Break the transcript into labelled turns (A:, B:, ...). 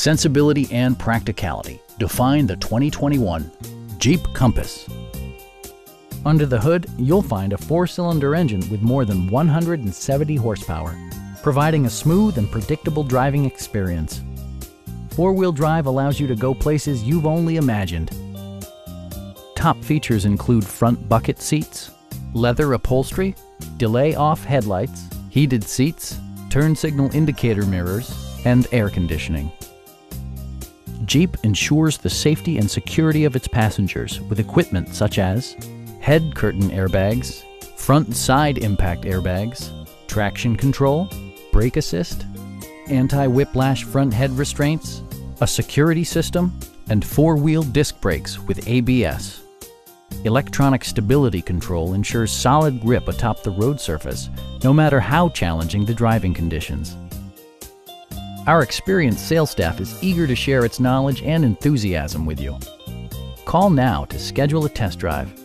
A: Sensibility and practicality define the 2021 Jeep Compass. Under the hood, you'll find a four-cylinder engine with more than 170 horsepower, providing a smooth and predictable driving experience. Four-wheel drive allows you to go places you've only imagined. Top features include front bucket seats, leather upholstery, delay-off headlights, heated seats, turn signal indicator mirrors, and air conditioning. Jeep ensures the safety and security of its passengers with equipment such as head curtain airbags, front and side impact airbags, traction control, brake assist, anti-whiplash front head restraints, a security system, and four-wheel disc brakes with ABS. Electronic stability control ensures solid grip atop the road surface, no matter how challenging the driving conditions. Our experienced sales staff is eager to share its knowledge and enthusiasm with you. Call now to schedule a test drive